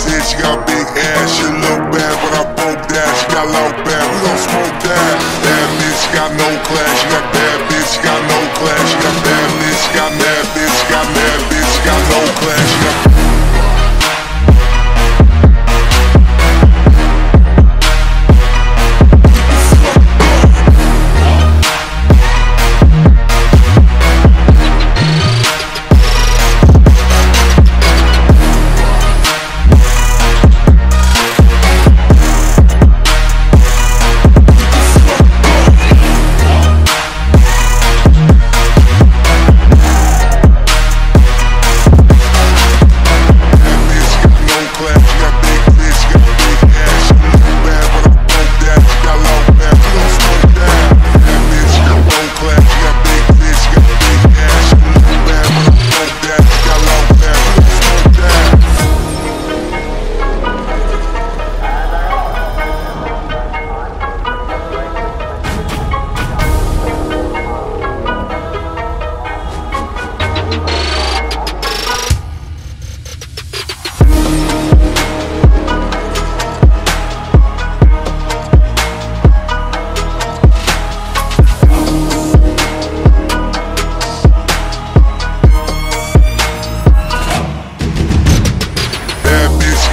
bitch, she got big ass. She look bad, but I broke that. She got low bad, we gon' smoke that. Bad bitch, got no class. She got bad bitch, she got no class. She got bad bitch, got mad bitch, got mad bitch, she got no class.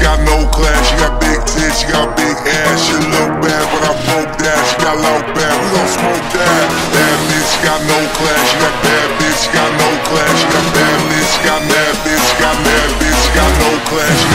got no class, she got big tits, she got big ass. She look bad, but I broke that, she got low bad, we gon' smoke that. Bad bitch, she got no class, she got bad bitch, she got no class. She got bad bitch, she got mad bitch, she got mad bitch, she got no class.